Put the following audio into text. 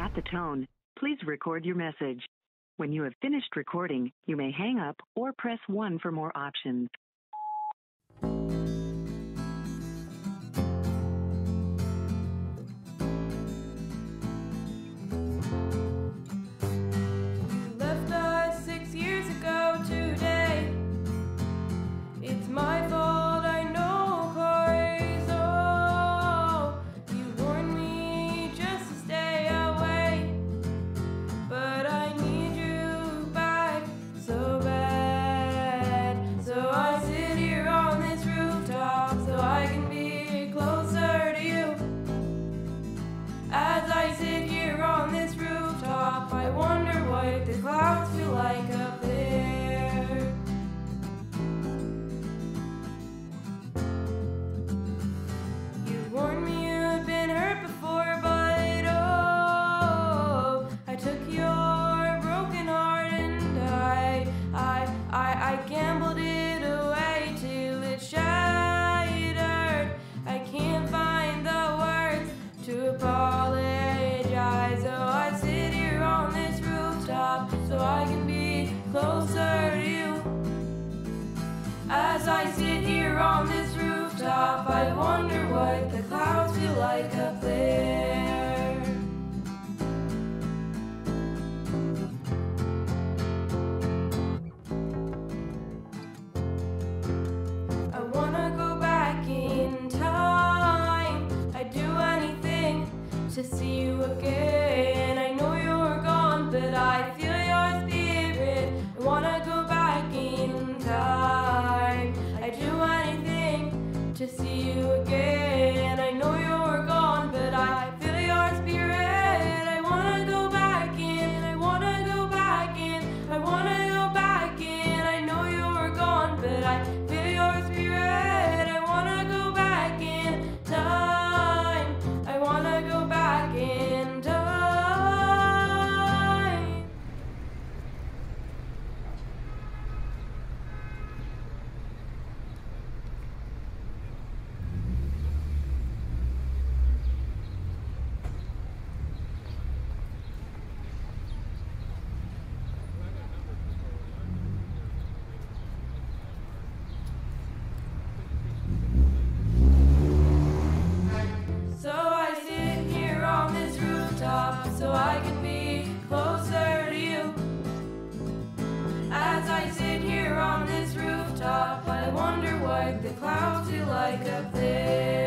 At the tone, please record your message. When you have finished recording, you may hang up or press 1 for more options. The clouds feel like a I sit here on this rooftop, I wonder what the clouds feel like up there. I wanna go back in time. I'd do anything to see you again. I know you're gone, but I feel. you again. like the clouds you like up there.